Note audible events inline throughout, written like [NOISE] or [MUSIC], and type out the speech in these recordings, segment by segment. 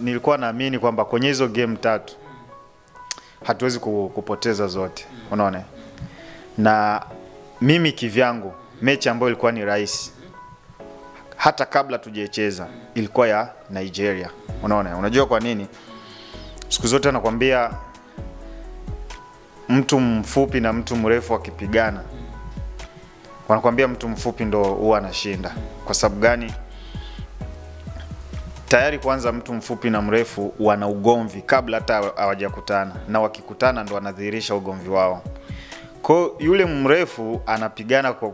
nilikuwa naamini kwamba kwenye hizo game tatu hatuwezi kupoteza zote, unaona. Na mimi kivyangu, mechi ambayo ilikuwa ni rahisi hata kabla tujecheza ilikuwa ya Nigeria, unaona. Unajua kwa nini? Siku zote anakuambia mtu mfupi na mtu mrefu wakipigana, wanakwambia mtu mfupi ndo huwa anashinda. Kwa sababu gani? tayari kwanza mtu mfupi na mrefu wana ugomvi kabla hata hawajakutana, na wakikutana ndo wanadhihirisha ugomvi wao. Kwa yule mrefu anapigana kwa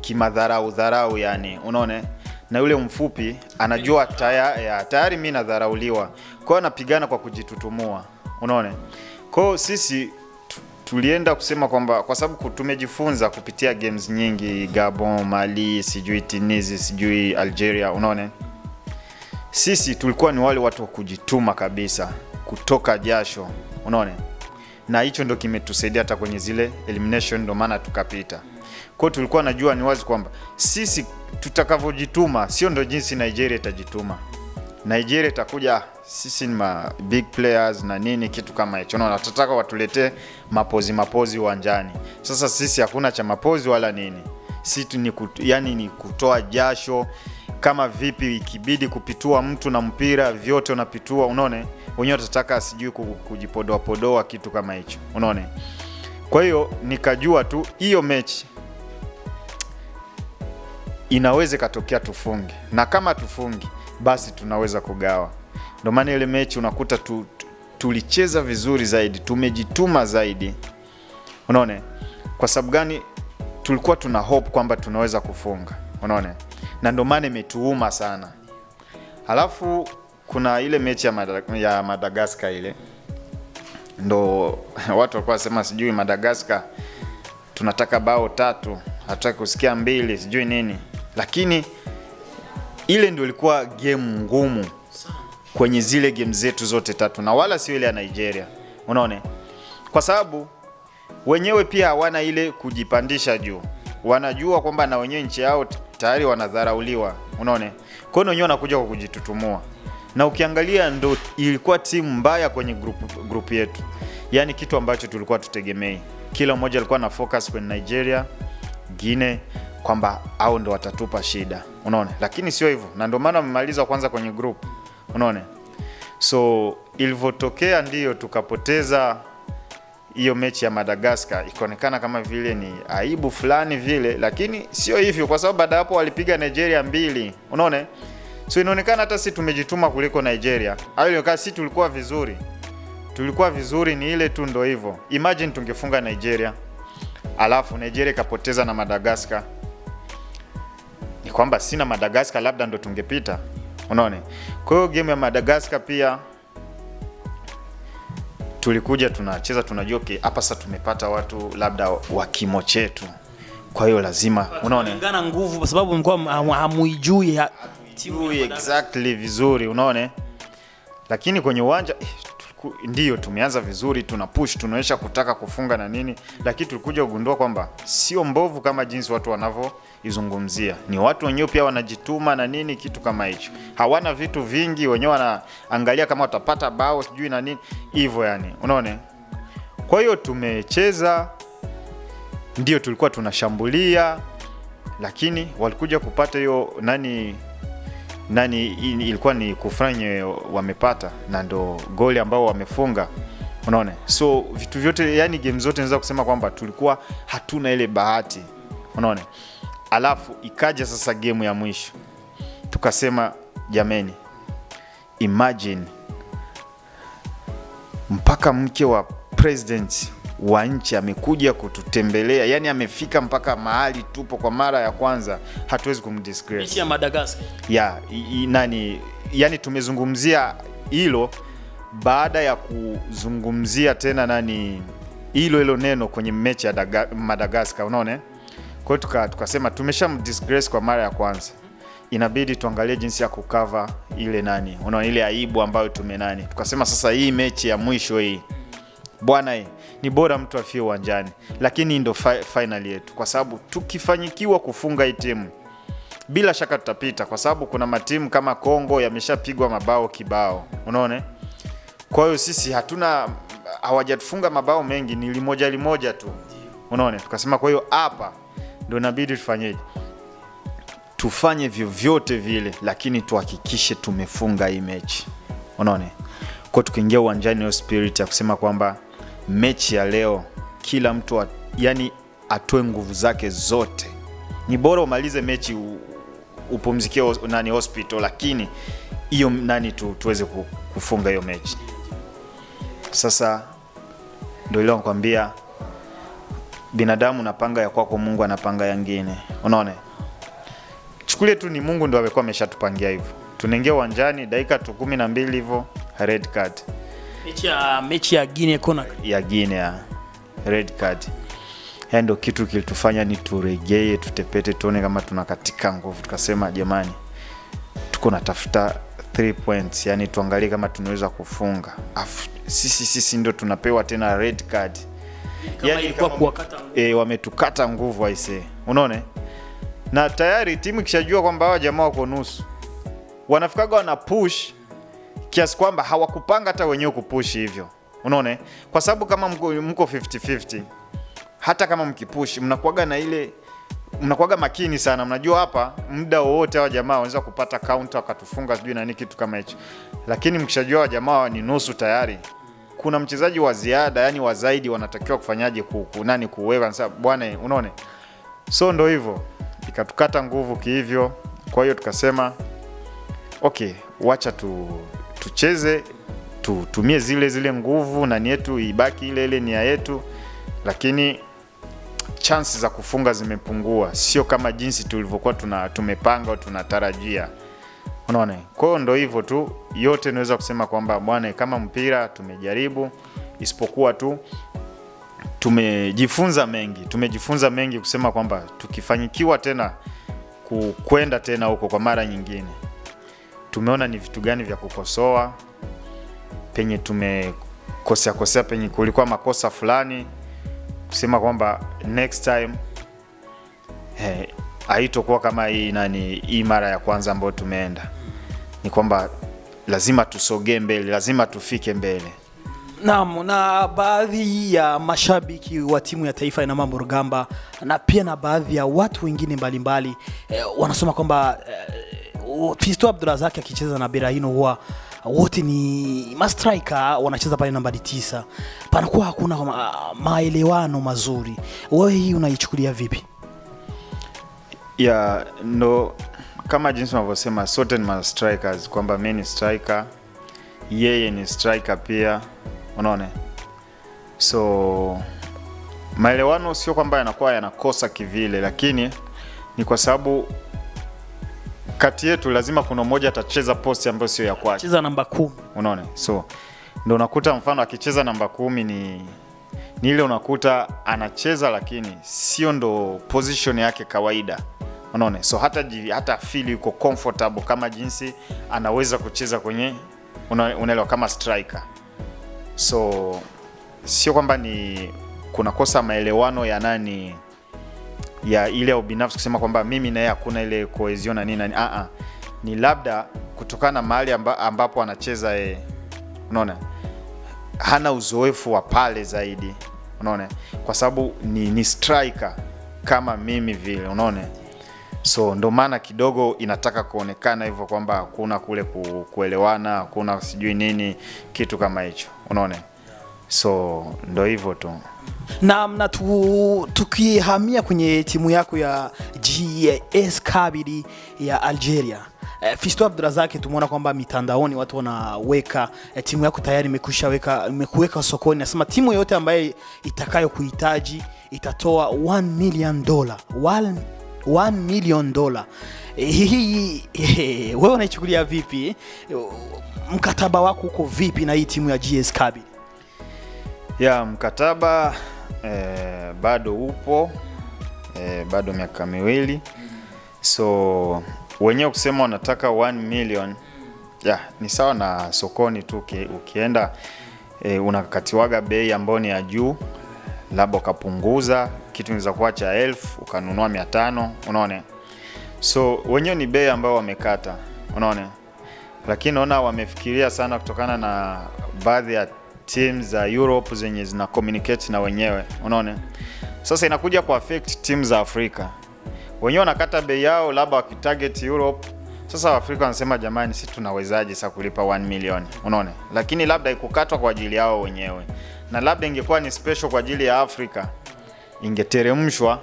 kimadharau dharau, yani unaone, na yule mfupi anajua taya, ya, tayari mi nadharauliwa, kwa anapigana kwa kujitutumua, unaone. Kwa sisi tulienda kusema kwamba kwa sababu tumejifunza kupitia games nyingi, Gabon, Mali, sijui Tunisia, sijui Algeria, unaona sisi tulikuwa ni wale watu wa kujituma kabisa, kutoka jasho, unaona, na hicho ndo kimetusaidia hata kwenye zile elimination, ndo maana tukapita. Kwa tulikuwa najua ni wazi kwamba sisi tutakavyojituma sio ndo jinsi Nigeria itajituma. Nigeria itakuja, sisi ni ma big players na nini, kitu kama hicho, unaona, tutataka watuletee mapozi mapozi uwanjani. Sasa sisi hakuna cha mapozi wala nini, si ni kut, yani ni kutoa jasho kama vipi, ikibidi kupitua mtu na mpira, vyote unapitua, unaone? Wenyewe watataka sijui ku- kujipodoa podoa, kitu kama hicho, unaone. Kwa hiyo nikajua tu hiyo mechi inaweza ikatokea tufungi na kama tufungi basi tunaweza kugawa. Ndio maana ile mechi unakuta tu, tu, tulicheza vizuri zaidi, tumejituma zaidi, unaona. Kwa sababu gani? Tulikuwa tuna hope kwamba tunaweza kufunga, unaona, na ndio maana imetuuma sana. Halafu kuna ile mechi ya, Madag ya Madagascar ile ndo [LAUGHS] watu walikuwa wasema sijui Madagascar tunataka bao tatu, hatutaki kusikia mbili, sijui nini, lakini ile ndio ilikuwa game ngumu kwenye zile game zetu zote tatu, na wala sio ile ya Nigeria, unaona, kwa sababu wenyewe pia hawana ile kujipandisha juu, wanajua kwamba na wenyewe nchi yao tayari wanadharauliwa, unaona. Kwa hiyo wenyewe wanakuja kwa kujitutumua, na ukiangalia ndo ilikuwa timu mbaya kwenye group, group yetu, yaani kitu ambacho tulikuwa tutegemei. Kila mmoja alikuwa na focus kwenye Nigeria, Guinea kwamba au ndo watatupa shida, unaona, lakini sio hivyo, na ndio maana wamemaliza kwanza kwenye group, unaona. So ilivyotokea ndiyo tukapoteza hiyo mechi ya Madagascar. Ikaonekana kama vile ni aibu fulani vile, lakini sio hivyo, kwa sababu baada hapo walipiga Nigeria mbili, unaona. So inaonekana hata si tumejituma kuliko Nigeria, au ilionekana si tulikuwa vizuri, tulikuwa vizuri, ni ile tu ndo hivyo. Imagine tungefunga Nigeria. Alafu Nigeria ikapoteza na Madagascar, kwamba sina Madagascar labda ndo tungepita, unaona. Kwa hiyo game ya Madagascar pia tulikuja tunacheza, tunajua okay, hapa sasa tumepata watu labda wa kimo chetu, kwa hiyo lazima unaona? Ingana nguvu kwa sababu mlikuwa hamuijui ha- timu exactly vizuri unaona, lakini kwenye uwanja eh, ndiyo tumeanza vizuri, tuna push, tunaonyesha kutaka kufunga na nini, lakini tulikuja kugundua kwamba sio mbovu kama jinsi watu wanavyoizungumzia. Ni watu wenyewe pia wanajituma na nini, kitu kama hicho. Hawana vitu vingi, wenyewe wanaangalia kama watapata bao sijui na nini hivyo, yani unaone Kwa hiyo tumecheza, ndio tulikuwa tunashambulia, lakini walikuja kupata hiyo nani nani ilikuwa ni kufanya wamepata na ndo goli ambao wamefunga. Unaona? So vitu vyote yani game zote naweza kusema kwamba tulikuwa hatuna ile bahati. Unaona? Alafu ikaja sasa game ya mwisho. Tukasema jameni imagine mpaka mke wa president wa nchi amekuja kututembelea yani amefika mpaka mahali tupo kwa mara ya kwanza hatuwezi kumdisgrace ya Madagascar. ya i, nani yani tumezungumzia hilo baada ya kuzungumzia tena nani hilo hilo neno kwenye mechi ya Daga, Madagascar unaona eh? kwa hiyo tukasema tuka tumeshamdisgrace kwa mara ya kwanza inabidi tuangalie jinsi ya kukava ile nani unaona ile aibu ambayo tumenani tukasema sasa hii mechi ya mwisho hii bwana e, ni bora mtu afie uwanjani. Lakini ndo fi final yetu. Kwa sababu tukifanyikiwa kufunga hii timu bila shaka tutapita. Kwa sababu kuna matimu kama Kongo yameshapigwa mabao kibao. Unaona? Kwa hiyo sisi hatuna hawajatufunga mabao mengi ni limoja limoja tu. Unaona? Tukasema kwa hiyo hapa ndo inabidi tufanyeje? Tufanye vyovyote vile lakini tuhakikishe tumefunga hii mechi. Unaona? Kwa tukiingia uwanjani hiyo spirit ya kusema kwamba mechi ya leo kila mtu yani atoe nguvu zake zote. Ni bora umalize mechi upumzikie nani hospital lakini hiyo nani tu, tuweze kufunga hiyo mechi. Sasa ndio ile nakwambia binadamu napanga ya kwako mungu anapanga yangine. Unaona? Chukulie tu ni mungu ndo amekuwa ameshatupangia hivyo. Tunaingia uwanjani dakika tu kumi na mbili hivyo red card mechi ya mechi ya Guinea Conakry. Ya Guinea red card. Ndo kitu kilitufanya ni turegee tutepete tuone kama tunakatika nguvu. Tukasema jamani tuko natafuta 3 points. Yani tuangalie kama tunaweza kufunga. Afu, sisi sisi ndo tunapewa tena red card. Yani kama- e, wametukata nguvu aise unaone na tayari timu ikishajua kwamba hawa jamaa wako nusu wanafikaga wana push kiasi kwamba hawakupanga hata wenyewe kupush hivyo. Unaone kwa sababu kama mko, mko 50-50 hata kama mkipush mnakuaga na ile mnakuaga makini sana. Mnajua hapa muda wowote hawa jamaa wanaweza kupata counter wakatufunga sijui nani kitu kama hicho. Lakini mkishajua hawa jamaa ni nusu tayari kuna mchezaji wa ziada yani wa zaidi wanatakiwa kufanyaje ku, ku, nani kuweka. Bwana unaone so ndo hivyo. Ikatukata nguvu kihivyo. Kwa hiyo tukasema okay wacha tu, tucheze tutumie zile zile nguvu nani yetu ibaki ile ile nia yetu. Lakini chansi za kufunga zimepungua. Sio kama jinsi tulivyokuwa tuna, tumepanga au tunatarajia. Unaona? Kwa hiyo ndo hivyo tu. Yote naweza kusema kwamba bwana kama mpira tumejaribu isipokuwa tu tumejifunza mengi. Tumejifunza mengi kusema kwamba tukifanyikiwa tena kukwenda tena huko kwa mara nyingine tumeona ni vitu gani vya kukosoa penye tumekosea kosea penye kulikuwa makosa fulani kusema kwamba next time haitokuwa kama hii nani hii mara ya kwanza ambayo tumeenda. Ni kwamba lazima tusogee mbele lazima tufike mbele. Naam, na baadhi ya mashabiki wa timu ya taifa ya Namambo Rugamba na pia na baadhi ya watu wengine mbalimbali eh, wanasema kwamba eh, Fisto Abdurazaki akicheza na Berahino huwa wote ni mastrika wanacheza pale nambari tisa, panakuwa hakuna ma, maelewano mazuri. Wewe hii unaichukulia vipi? ya ndo kama jinsi unavyosema sote ni mastrikers, kwamba mimi ni striker yeye ni striker pia unaona so maelewano sio kwamba yanakuwa yanakosa kivile lakini ni kwa sababu kati yetu lazima kuna mmoja atacheza posti ambayo sio ya kwake. Cheza namba kumi. unaona? So ndio unakuta mfano akicheza namba kumi ni ni ile unakuta anacheza lakini sio ndo position yake kawaida. Unaona? So hata hata feel yuko comfortable kama jinsi anaweza kucheza kwenye unaelewa kama striker. So sio kwamba ni kuna kosa maelewano ya nani ya ile ya ubinafsi kusema kwamba mimi na yeye hakuna ile cohesion na nini na nini. Ah, ah. ni labda kutokana na mahali amba, ambapo anacheza yeye. Unaona? Hana uzoefu wa pale zaidi. Unaona? Kwa sababu ni, ni striker kama mimi vile. Unaona? So ndo maana kidogo inataka kuonekana hivyo kwamba hakuna kule ku, kuelewana hakuna sijui nini kitu kama hicho. Unaona? So ndo hivyo tu na, na tu, tukihamia kwenye timu yako ya GES Kabiri ya Algeria eh, Fisto Abdurazaki tumeona kwamba mitandaoni watu wanaweka eh, timu yako tayari imekusha weka imekuweka sokoni, nasema timu yoyote ambaye itakayo kuhitaji itatoa 1 million dollar 1 1 million dollar. Eh, Hii wewe unaichukulia vipi? Mkataba wako uko vipi na hii timu ya GS Kabiri? ya mkataba eh, bado upo. Eh, bado miaka miwili. So wenyewe kusema wanataka 1 million yeah, ni sawa na sokoni tu ukienda. E, unakatiwaga bei ambayo ni ya juu, labda ukapunguza kitu inaweza kuwa cha elfu ukanunua mia tano unaone So wenyewe ni bei ambayo wamekata, unaone lakini naona wamefikiria sana kutokana na baadhi ya team za Europe zenye zina communicate na wenyewe, unaona. Sasa inakuja ku affect team za Afrika, wenyewe wanakata bei yao, labda wakitarget Europe. Sasa Waafrika wanasema jamani, sisi tunawezaje sasa kulipa 1 million, unaona, lakini labda ikukatwa kwa ajili yao wenyewe, na labda ingekuwa ni special kwa ajili ya Afrika ingeteremshwa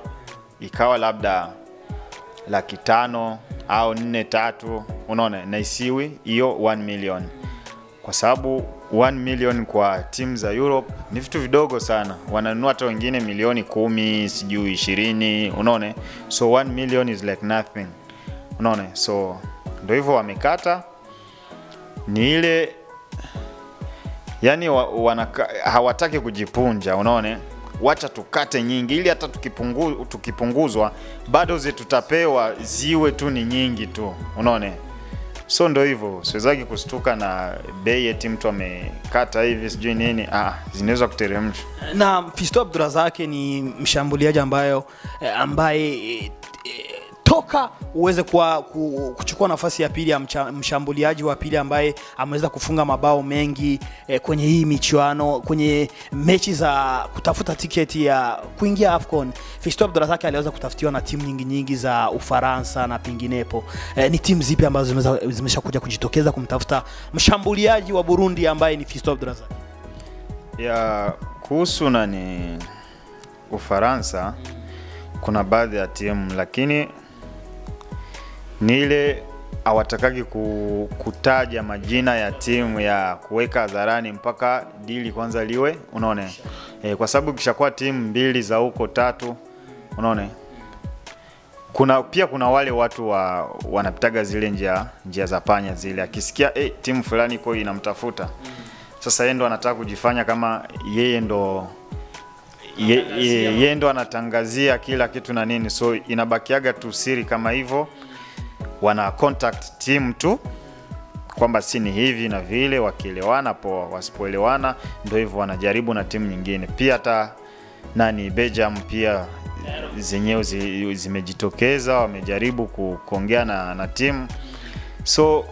ikawa labda laki tano au nne tatu, unaona, na isiwi hiyo 1 million, kwa sababu 1 million kwa timu za Europe. Ni vitu vidogo sana, wananunua hata wengine milioni kumi sijui ishirini, unaone, so 1 million is like nothing, unaona, so ndio hivyo wamekata, ni ile yani wa, wanaka, hawataki kujipunja, unaone, wacha tukate nyingi. Ili hata tukipungu, tukipunguzwa bado zi tutapewa ziwe tu ni nyingi tu, unaona. So ndo hivyo, siwezaki kustuka na bei eti mtu amekata hivi sijui nini. Ah, zinaweza kuteremsha na Fisto zake ni mshambuliaji ambayo eh, ambaye eh, uweze kwa, ku, kuchukua nafasi ya pili ya mshambuliaji wa pili ambaye ameweza kufunga mabao mengi eh, kwenye hii michuano kwenye mechi za kutafuta tiketi ya kuingia AFCON. Fisto Abdurazak aliweza kutafutiwa na timu nyingi nyingi za Ufaransa na penginepo. Eh, ni timu zipi ambazo zimeshakuja kujitokeza kumtafuta mshambuliaji wa Burundi ambaye ni Fisto Abdurazak? ya kuhusu nani Ufaransa, kuna baadhi ya timu lakini ni ile hawatakagi kutaja majina ya timu ya kuweka hadharani mpaka dili kwanza liwe, unaone? E, kwa sababu kishakuwa timu mbili za huko tatu, unaone? Kuna pia kuna wale watu wa wanapitaga zile njia njia za panya zile, akisikia eh, timu fulani iko inamtafuta. Sasa yeye ndo anataka kujifanya kama yeye ndo ye, ye, yeye ndo anatangazia kila kitu na nini, so inabakiaga tu siri kama hivyo, wana contact team tu kwamba si ni hivi na vile, wakielewana poa, wasipoelewana ndio hivyo wanajaribu na timu nyingine. Pia hata nani Belgium pia zenyewe zi, zimejitokeza wamejaribu ku, kuongea na, na timu so